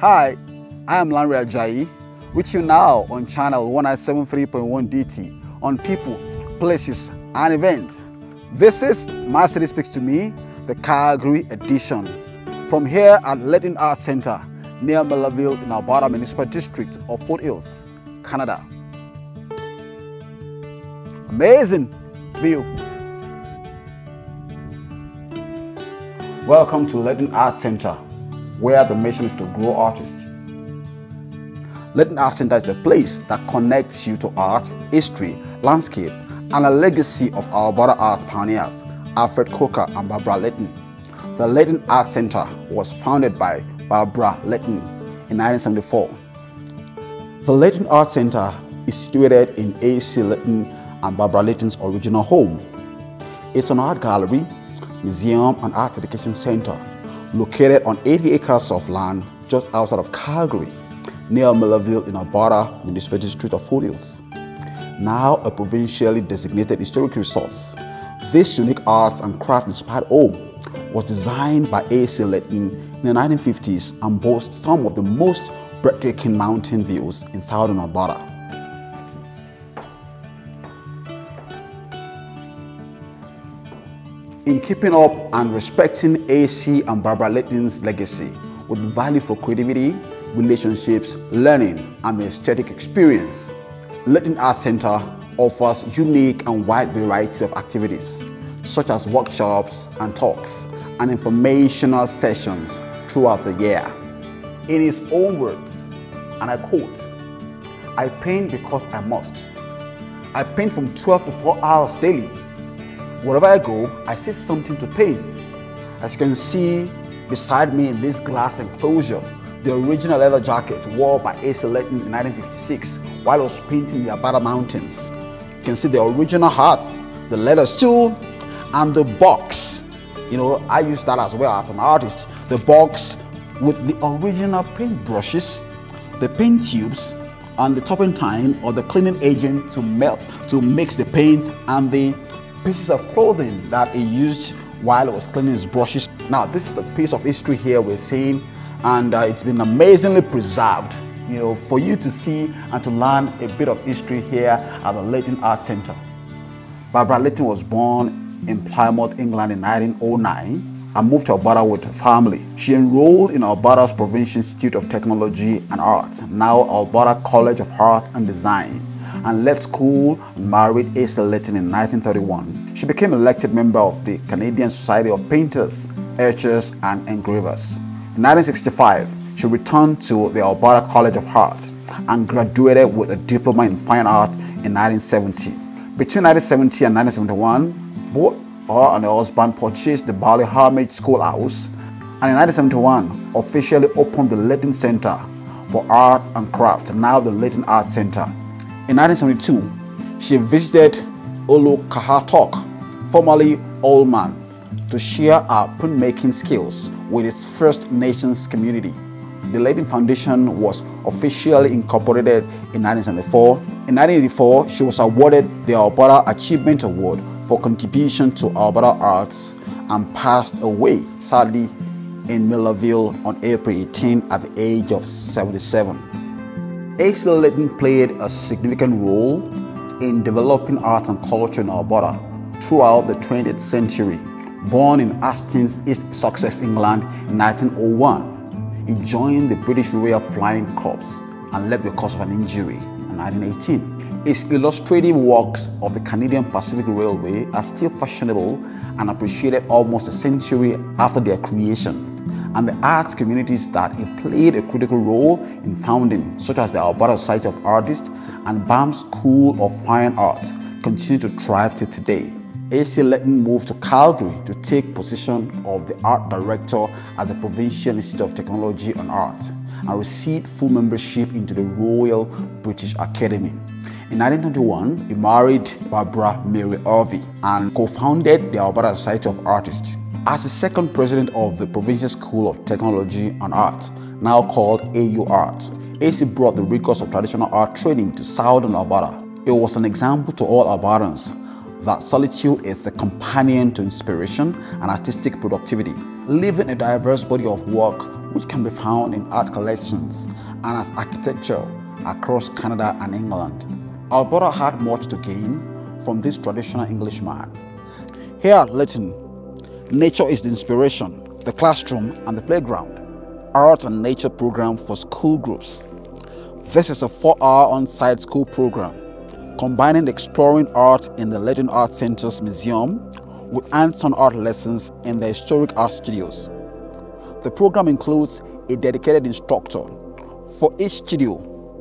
Hi, I am Lanre Ajayi, with you now on channel 1973.1 DT on people, places, and events. This is My City Speaks to Me, the Calgary edition. From here at Leighton Arts Center near Millarville in Alberta Municipal District of Foothills, Canada. Amazing view. Welcome to Leighton Arts Center, where the mission is to grow artists. Leighton Art Center is a place that connects you to art, history, landscape, and a legacy of our Alberta art pioneers, Alfred Crocker and Barbara Leighton. The Leighton Art Center was founded by Barbara Leighton in 1974. The Leighton Art Center is situated in A.C. Leighton and Barbara Leighton's original home. It's an art gallery, museum, and art education center located on 80 acres of land just outside of Calgary, near Millarville in Alberta Municipal District of Foothills. Now a provincially designated historic resource, this unique arts and craft inspired home was designed by A.C. Leighton in the 1950s and boasts some of the most breathtaking mountain views in southern Alberta. In keeping up and respecting AC and Barbara Leighton's legacy with value for creativity, relationships, learning, and the aesthetic experience, Leighton Arts Center offers unique and wide variety of activities such as workshops and talks and informational sessions throughout the year. In his own words, and I quote, I paint because I must. I paint from 12 to 4 hours daily. Wherever I go, I see something to paint. As you can see beside me in this glass enclosure, the original leather jacket worn by A.C. Leighton in 1956 while he was painting the Alberta Mountains. You can see the original hat, the leather stool, and the box. You know, I use that as well as an artist. The box with the original paint brushes, the paint tubes, and the turpentine or the cleaning agent to melt, to mix the paint, and the pieces of clothing that he used while he was cleaning his brushes. Now, this is a piece of history here we're seeing, and uh, it's been amazingly preserved. You know, for you to see and to learn a bit of history here at the Leighton Art Center. Barbara Leighton was born in Plymouth, England in 1909 and moved to Alberta with her family. She enrolled in Alberta's Provincial Institute of Technology and Art, now Alberta College of Art and Design, and left school and married A.C. Leighton in 1931. She became elected member of the Canadian Society of Painters, Etchers, and Engravers. In 1965, she returned to the Alberta College of Art and graduated with a diploma in fine art in 1970. Between 1970 and 1971, both her and her husband purchased the Ballyhamage Schoolhouse and in 1971 officially opened the Leighton Center for Art and Craft, now the Leighton Art Center. In 1972, she visited Ulukhaktok, formerly Holman, to share her printmaking skills with its First Nations community. The Leighton Foundation was officially incorporated in 1974. In 1984, she was awarded the Alberta Achievement Award for contribution to Alberta arts and passed away, sadly, in Millarville on April 18 at the age of 77. A.C. Leighton played a significant role in developing art and culture in Alberta throughout the 20th century. Born in Hastings, East Sussex, England in 1901, he joined the British Royal Flying Corps and left because of an injury in 1918. His illustrative works of the Canadian Pacific Railway are still fashionable and appreciated almost a century after their creation and the arts communities that he played a critical role in founding, such as the Alberta Society of Artists and Banff School of Fine Arts, continue to thrive till today. A.C. Leighton moved to Calgary to take position of the art director at the Provincial Institute of Technology and Art and received full membership into the Royal British Academy. In 1991, he married Barbara Mary Harvey and co-founded the Alberta Society of Artists. As the second president of the Provincial School of Technology and Art, now called AU Art, AC brought the rigors of traditional art training to southern Alberta. It was an example to all Albertans that solitude is a companion to inspiration and artistic productivity. Living a diverse body of work which can be found in art collections and as architecture across Canada and England. Alberta had much to gain from this traditional Englishman. Here at Leighton, nature is the inspiration, the classroom and the playground. Art and nature program for school groups. This is a four-hour on-site school program combining exploring art in the Leighton Art Center's museum with hands-on art lessons in the historic art studios. The program includes a dedicated instructor for each studio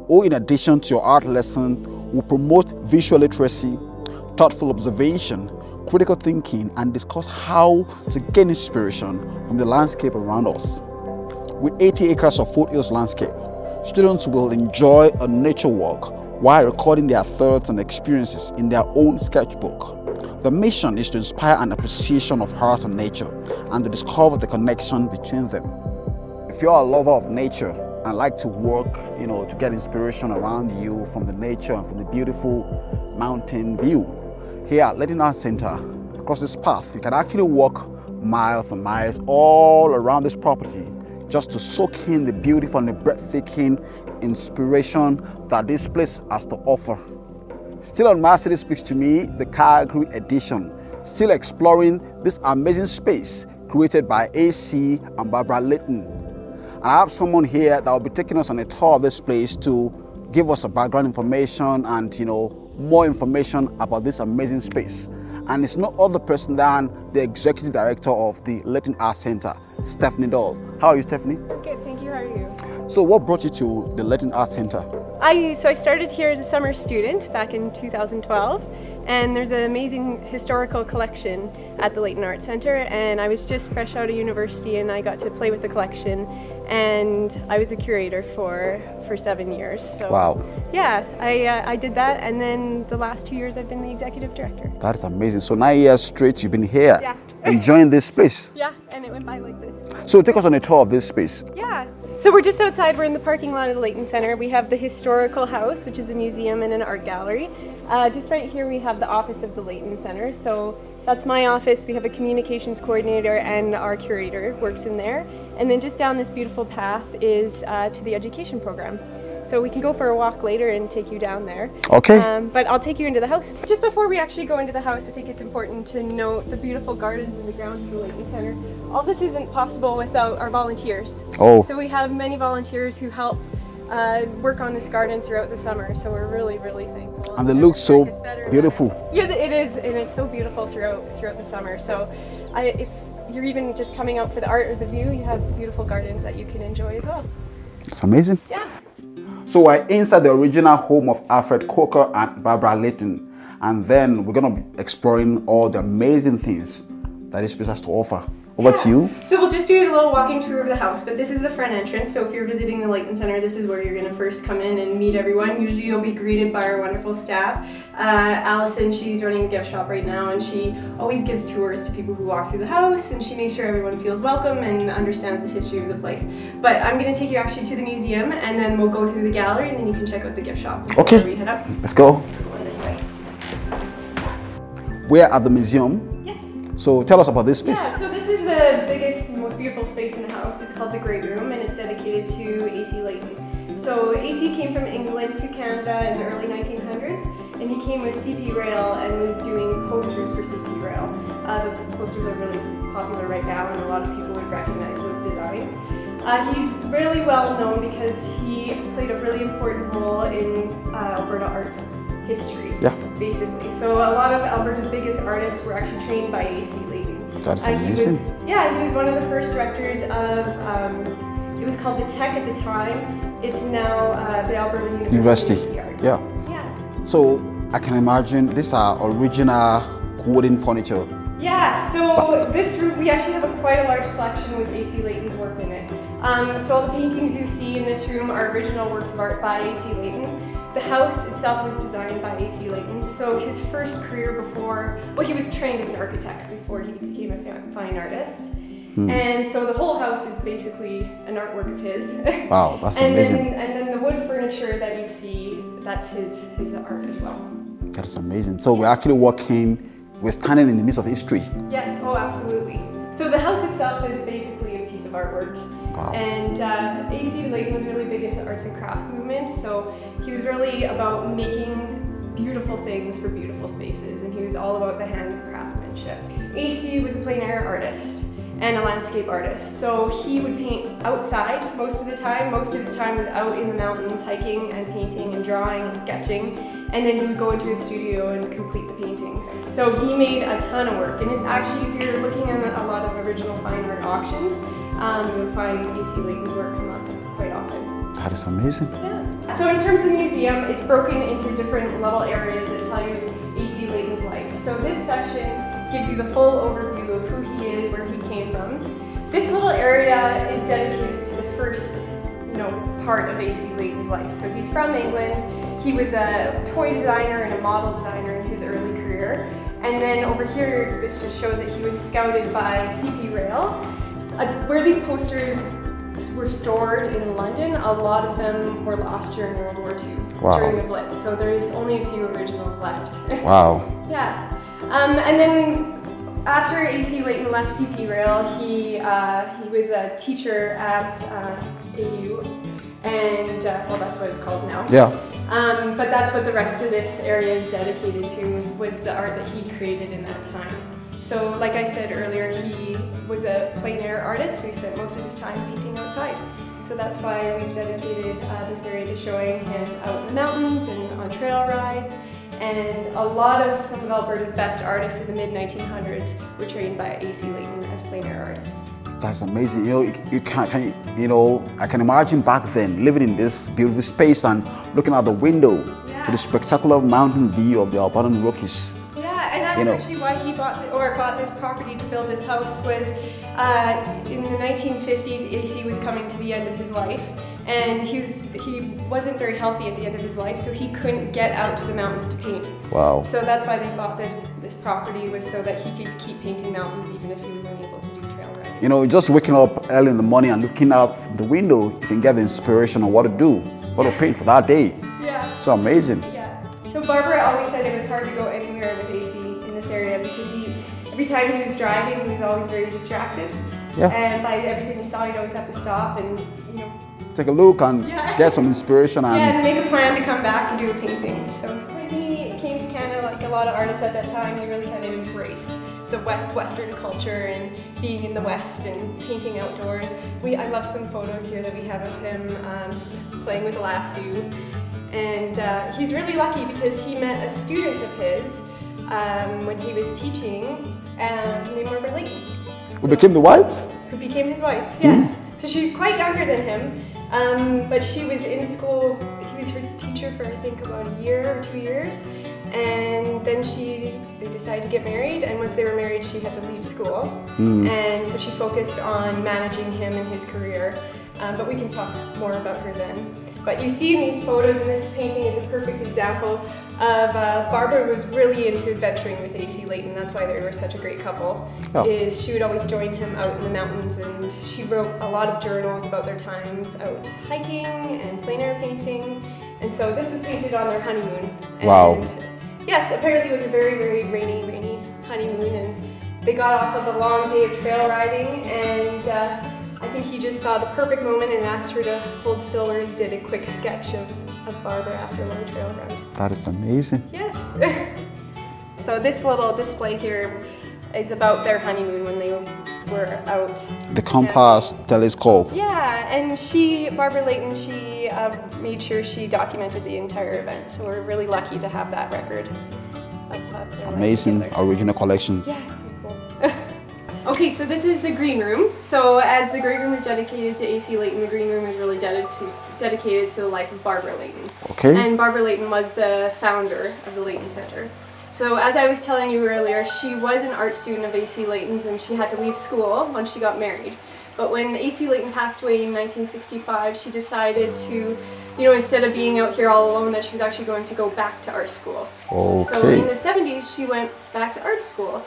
who in addition to your art lesson will promote visual literacy, thoughtful observation, critical thinking and discuss how to gain inspiration from the landscape around us. With 80 acres of foothills landscape, students will enjoy a nature walk while recording their thoughts and experiences in their own sketchbook. The mission is to inspire an appreciation of art and nature and to discover the connection between them. If you're a lover of nature and like to work, you know, to get inspiration around you from the nature and from the beautiful mountain view, here at Leighton Art Center, across this path, you can actually walk miles and miles all around this property just to soak in the beautiful and the breathtaking inspiration that this place has to offer. Still on My City Speaks to Me, the Calgary edition, still exploring this amazing space created by AC and Barbara Leighton. And I have someone here that will be taking us on a tour of this place to give us a background information and you know more information about this amazing space. And it's no other person than the executive director of the Leighton Art Center, Stephanie Doll. How are you, Stephanie? Good, thank you. How are you? So what brought you to the Leighton Art Center? I so I started here as a summer student back in 2012 and there's an amazing historical collection at the Leighton Art Center and I was just fresh out of university and I got to play with the collection and I was the curator for for seven years. So Wow. yeah, I uh, I did that and then the last two years I've been the executive director. That is amazing. So nine years straight you've been here Yeah. enjoying this place. Yeah, and it went by like this. So take us on a tour of this space. Yeah. So we're just outside, we're in the parking lot of the Leighton Center. We have the Historical House, which is a museum and an art gallery. Uh, just right here we have the office of the Leighton Center. So that's my office. We have a communications coordinator and our curator works in there. And then just down this beautiful path is uh, to the education program. So we can go for a walk later and take you down there. Okay. Um, but I'll take you into the house. Just before we actually go into the house, I think it's important to note the beautiful gardens and the grounds of the Leighton Center. All this isn't possible without our volunteers. Oh. So we have many volunteers who help uh, work on this garden throughout the summer. So we're really, really thankful. And they every look so year it better and beautiful. Yeah, it is, and it's so beautiful throughout throughout the summer. So, I, if you're even just coming out for the art or the view, you have beautiful gardens that you can enjoy as well. It's amazing. Yeah. So we're inside the original home of Alfred Crocker and Barbara Leighton. And then we're gonna be exploring all the amazing things that this place has to offer. Over to you. So we'll just do a little walking tour of the house, but this is the front entrance. So if you're visiting the Leighton Center, this is where you're gonna first come in and meet everyone. Usually you'll be greeted by our wonderful staff. Uh, Allison, she's running the gift shop right now, and she always gives tours to people who walk through the house, and she makes sure everyone feels welcome and understands the history of the place. But I'm gonna take you actually to the museum, and then we'll go through the gallery, and then you can check out the gift shop. Okay. we head up. Let's go. Go. We're at the museum. Yes. So tell us about this space. Yeah, so this called the Great Room and it's dedicated to AC Leighton. So AC came from England to Canada in the early 1900s and he came with CP Rail and was doing posters for CP Rail. Uh, those posters are really popular right now and a lot of people would recognize those designs. Uh, he's really well known because he played a really important role in uh, Alberta arts history, Yeah. basically. So a lot of Alberta's biggest artists were actually trained by AC Leighton. That's Uh, he was, yeah, he was one of the first directors of, um, it was called the Tech at the time. It's now uh, the Alberta University, University. of the Arts. Yeah. Yes. So I can imagine these are original wooden furniture. Yeah, so this room, we actually have a, quite a large collection with AC Leighton's work in it. Um, so all the paintings you see in this room are original works of art by AC Leighton. The house itself was designed by AC Leighton. So his first career before, well, he was trained as an architect before he became a fine artist. Hmm. And so the whole house is basically an artwork of his. Wow, that's and amazing. Then, and then the wood furniture that you see, that's his, his art as well. That's amazing. So we're actually walking, we're standing in the midst of history. Yes, oh, absolutely. So the house itself is basically a piece of artwork. Wow. And uh, AC Leighton was really big into arts and crafts movement, so he was really about making beautiful things for beautiful spaces, and he was all about the hand of craftsmanship. AC was a plein air artist and a landscape artist. So he would paint outside most of the time. Most of his time was out in the mountains hiking and painting and drawing and sketching. And then he would go into his studio and complete the paintings. So he made a ton of work. And if, actually, if you're looking at a lot of original fine art auctions, um, you'll find AC Leighton's work come up quite often. That is amazing. Yeah. So in terms of the museum, it's broken into different little areas that tell you AC Leighton's life. So this section gives you the full overview of who he is, where he came from. This little area is dedicated to the first you know, part of AC Leighton's life. So he's from England. He was a toy designer and a model designer in his early career. And then over here, this just shows that he was scouted by CP Rail. Uh, where these posters were stored in London, a lot of them were lost during World War II, wow. during the Blitz. So there's only a few originals left. Wow. yeah. Um, and then after AC Leighton left CP Rail, he, uh, he was a teacher at uh, AU, and uh, well, that's what it's called now. Yeah. Um, but that's what the rest of this area is dedicated to, was the art that he created in that time. So like I said earlier, he was a plein air artist, so he spent most of his time painting outside. So that's why we've dedicated uh, this area to showing him out in the mountains and on trail rides and a lot of some of Alberta's best artists in the mid 1900s were trained by AC Leighton as plein air artists. That's amazing. You know, you, you can, can, you know, I can imagine back then living in this beautiful space and looking out the window yeah. to the spectacular mountain view of the Albertan Rockies. Yeah, and that's you know. actually why he bought the, or bought this property to build this house was uh, in the 1950s. AC was coming to the end of his life, and he was he wasn't very healthy at the end of his life, so he couldn't get out to the mountains to paint. Wow. So that's why they bought this this property was so that he could keep painting mountains even if he was unable to do trail riding. You know, just waking up early in the morning and looking out the window, you can get the inspiration on what to do, what to paint for that day. Yeah. So amazing. Yeah. So Barbara always said it was hard to go anywhere with AC in this area because he every time he was driving he was always very distracted. Yeah. And by everything he saw he'd always have to stop and you know take a look and yeah. get some inspiration and, yeah, and make a plan to come back and do a painting. So when he came to Canada, like a lot of artists at that time, he really kind of embraced the Western culture and being in the West and painting outdoors. We, I love some photos here that we have of him um, playing with a lasso. And uh, he's really lucky because he met a student of his um, when he was teaching um, named Margaret Leighton. So, who became the wife? Who became his wife, yes. Mm. So she's quite younger than him. Um, but she was in school, he was her teacher for I think about a year or two years. And then she, they decided to get married. And once they were married, she had to leave school. Mm. And so she focused on managing him and his career. Um, but we can talk more about her then. But you see in these photos, and this painting is a perfect example of uh, Barbara was really into adventuring with AC Leighton. That's why they were such a great couple. Oh. Is she would always join him out in the mountains, and she wrote a lot of journals about their times out hiking and plein air painting. And so this was painted on their honeymoon. And wow. Yes, apparently it was a very, very rainy, rainy honeymoon, and they got off of a long day of trail riding, and. Uh, I think he just saw the perfect moment and asked her to hold still where he did a quick sketch of, of Barbara after a long trail run. That is amazing. Yes. so this little display here is about their honeymoon when they were out. The compass and, telescope. Yeah, and she, Barbara Leighton, she uh, made sure she documented the entire event. So we're really lucky to have that record. Of, of Amazing original collections. Yeah, it's so cool. Okay, so this is the green room. So as the green room is dedicated to AC Leighton, the green room is really dedicated to, dedicated to the life of Barbara Leighton. Okay. And Barbara Leighton was the founder of the Leighton Center. So as I was telling you earlier, she was an art student of AC Leighton's and she had to leave school once she got married. But when AC Layton passed away in 1965, she decided to, you know, instead of being out here all alone, that she was actually going to go back to art school. Okay. So in the 70s, she went back to art school.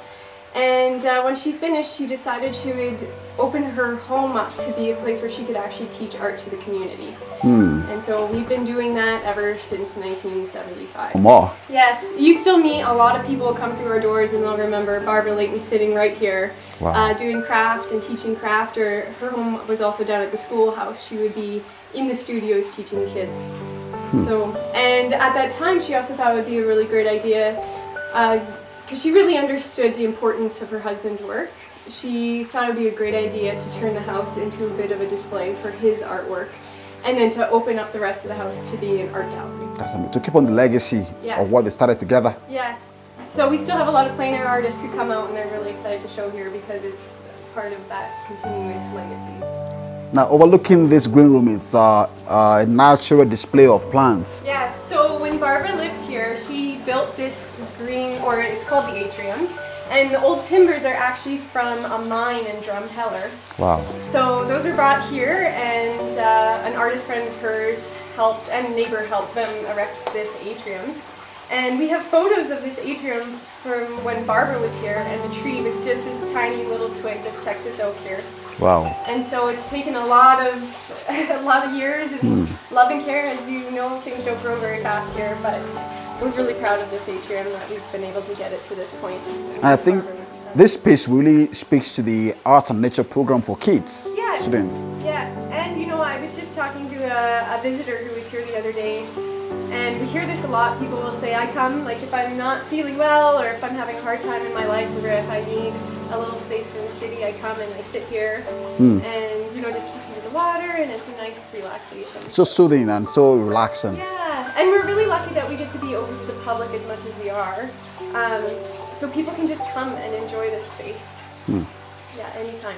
And uh, when she finished, she decided she would open her home up to be a place where she could actually teach art to the community. And so we've been doing that ever since 1975. More. Yes, you still meet a lot of people come through our doors and they'll remember Barbara Leighton sitting right here Wow. uh, doing craft and teaching craft. Or her home was also down at the schoolhouse. She would be in the studios teaching kids. So, and at that time, she also thought it would be a really great idea because she really understood the importance of her husband's work. She thought it would be a great idea to turn the house into a bit of a display for his artwork and then to open up the rest of the house to be an art gallery. To keep on the legacy Yeah. of what they started together. Yes. So we still have a lot of plein air artists who come out and they're really excited to show here because it's part of that continuous legacy. Now, overlooking this green room is uh, a natural display of plants. Yes. So when Barbara lived here, she built this green, or it's called the atrium, and the old timbers are actually from a mine in Drumheller. Wow. So those were brought here, and uh, an artist friend of hers helped, and neighbor helped them erect this atrium. And we have photos of this atrium from when Barbara was here, and the tree was just this tiny little twig, this Texas oak here. Wow. And so it's taken a lot of a lot of years and love and care. As you know, things don't grow very fast here, but we're really proud of this atrium that we've been able to get it to this point. And I think this space really speaks to the art and nature program for kids, Yes. students. Yes, and you know, I was just talking to a, a visitor who was here the other day, and we hear this a lot. People will say, I come, like, if I'm not feeling well, or if I'm having a hard time in my life, or if I need a little space from the city, I come and I sit here, hmm. and, you know, just listen to the water, and it's a nice relaxation. So soothing and so relaxing. Yeah, and we're really lucky that we get to be open to the public as much as we are. Um, so people can just come and enjoy this space. Yeah, anytime.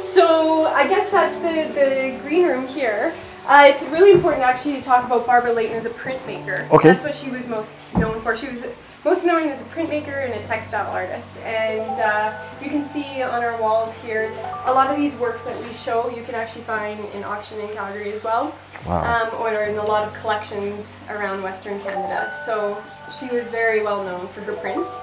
So I guess that's the, the green room here. Uh, it's really important actually to talk about Barbara Leighton as a printmaker. Okay. That's what she was most known for. She was most known as a printmaker and a textile artist. And uh, you can see on our walls here, a lot of these works that we show you can actually find in auction in Calgary as well. Wow. Um, or in a lot of collections around Western Canada. So she was very well known for her prints.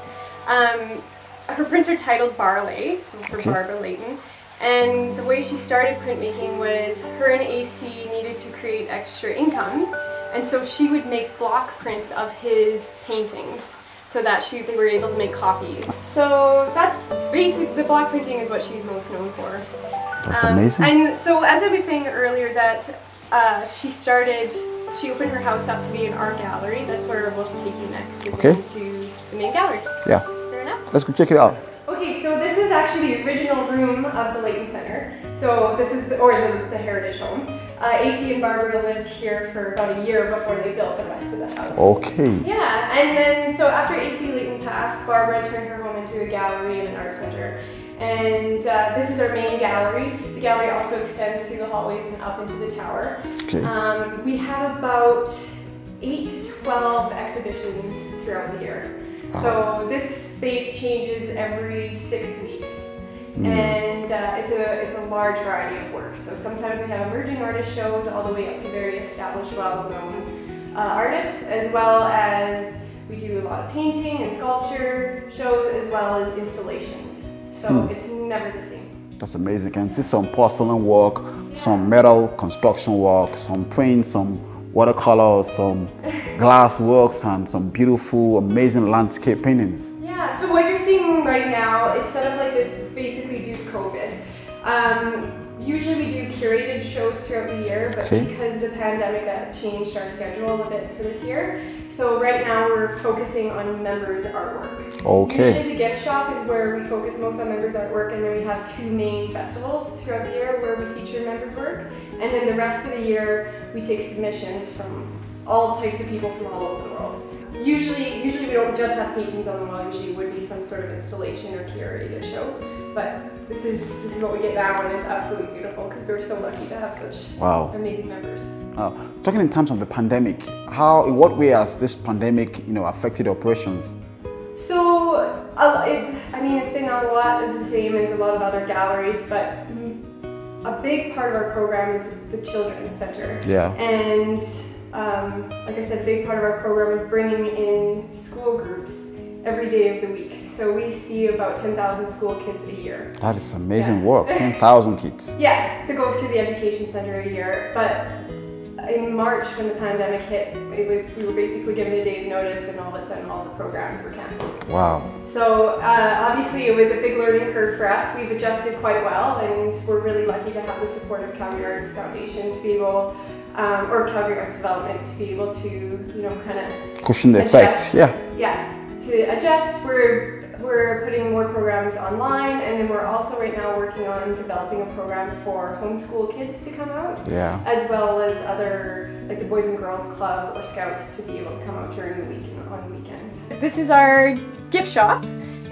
Um, her prints are titled Barley, so for Okay. Barbara Leighton. And the way she started printmaking was her and AC needed to create extra income, and so she would make block prints of his paintings so that she they were able to make copies. So that's basically The block printing is what she's most known for. That's Um, amazing. And so, as I was saying earlier, that uh, she started, she opened her house up to be an art gallery. That's where we'll take you next, is Okay. into the main gallery. yeah. Fair enough. Let's go check it out. Okay, so this is actually the original room of the Leighton Center. So this is the, or the, the Heritage Home. Uh, AC and Barbara lived here for about a year before they built the rest of the house. Okay. Yeah, and then so after AC Leighton passed, Barbara turned her home into a gallery and an art center. And uh, this is our main gallery. The gallery also extends through the hallways and up into the tower. Okay. Um, we have about 8 to 12 exhibitions throughout the year. So this space changes every six weeks. And uh, it's a it's a large variety of works. So sometimes we have emerging artist shows all the way up to very established, well-known uh, artists, as well as we do a lot of painting and sculpture shows, as well as installations. So it's never the same. That's amazing. You can see some porcelain work, some metal construction work, some prints, some watercolors, some glass works, and some beautiful, amazing landscape paintings. Yeah, so what you're seeing right now, it's set up like this basically due to COVID. Um, usually we do curated shows throughout the year, but Okay. because of the pandemic, that changed our schedule a bit for this year. So right now we're focusing on members' artwork. Okay. Usually the gift shop is where we focus most on members' artwork, and then we have two main festivals throughout the year where we feature members' work. And then the rest of the year, we take submissions from all types of people from all over the world. Usually, usually we don't just have paintings on the wall. Usually, it would be some sort of installation or curated show. But this is this is what we get now, and it's absolutely beautiful because we're so lucky to have such Wow. amazing members. Uh, talking in terms of the pandemic, how, in what way has this pandemic, you know, affected operations? So, uh, it, I mean, it's been a lot as the same as a lot of other galleries, but a big part of our program is the Children's Center. Yeah. And um, like I said, a big part of our program is bringing in school groups every day of the week. So we see about 10,000 school kids a year. That is amazing Yes. work. 10,000 kids. Yeah, they go through the education center a year. But in March, when the pandemic hit, it was we were basically given a day's notice, and all of a sudden, all the programs were canceled. Wow. So uh, obviously, it was a big learning curve for us. We've adjusted quite well, and we're really lucky to have the support of Calgary Arts Foundation to be able, um, or Calgary Arts Development, to be able to, you know, kind of Cushion the effects. Yeah. yeah, to adjust, we're we're putting more programs online, and then we're also right now working on developing a program for homeschool kids to come out, Yeah. as well as other like the Boys and Girls Club or Scouts to be able to come out during the week and on weekends. This is our gift shop.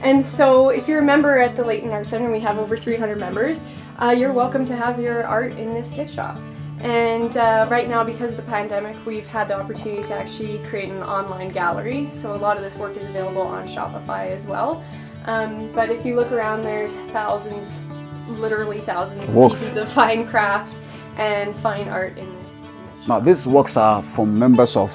And so, if you're a member at the Leighton Art Center, we have over 300 members. Uh, you're welcome to have your art in this gift shop. And uh, right now, because of the pandemic, we've had the opportunity to actually create an online gallery. So a lot of this work is available on Shopify as well. Um, but if you look around, there's thousands, literally thousands of Works. pieces of fine craft and fine art in this. Now, these works are from members of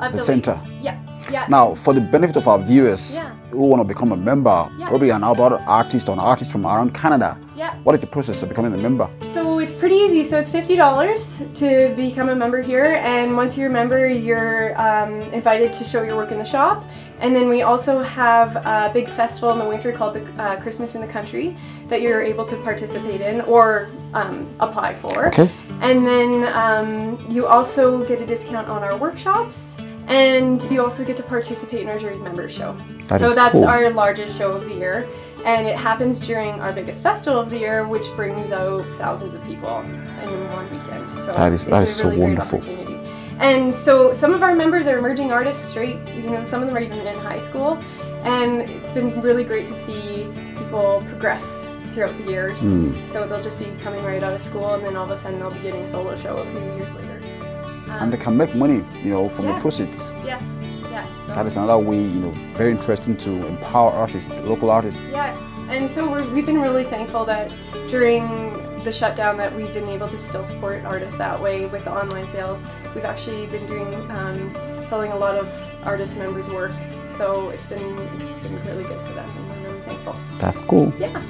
Of the the center. Yeah, yeah. Now, for the benefit of our viewers Yeah. Who want to become a member, Yeah. probably an about artist or an artist from around Canada, Yeah. what is the process of becoming a member? So it's pretty easy. So it's fifty dollars to become a member here, and once you're a member, you're um, invited to show your work in the shop. And then we also have a big festival in the winter called the uh, Christmas in the Country that you're able to participate in or um, apply for. Okay. And then um, you also get a discount on our workshops. And you also get to participate in our Jury Member Show. That so that's cool. our largest show of the year. And it happens during our biggest festival of the year, which brings out thousands of people in one weekend. So That is- it's that a is so really great wonderful. opportunity. And so some of our members are emerging artists straight, you know, some of them are even in high school. And it's been really great to see people progress throughout the years. Hmm. So they'll just be coming right out of school and then all of a sudden they'll be getting a solo show a few years later. And they can make money, you know, from the proceeds. Yes, yes. So- That is another way, you know, very interesting to empower artists, local artists. Yes, and so we're, we've been really thankful that during the shutdown that we've been able to still support artists that way with the online sales. We've actually been doing um, selling a lot of artist members' work, so it's been it's been really good for them, and we're really thankful. That's cool. Yeah.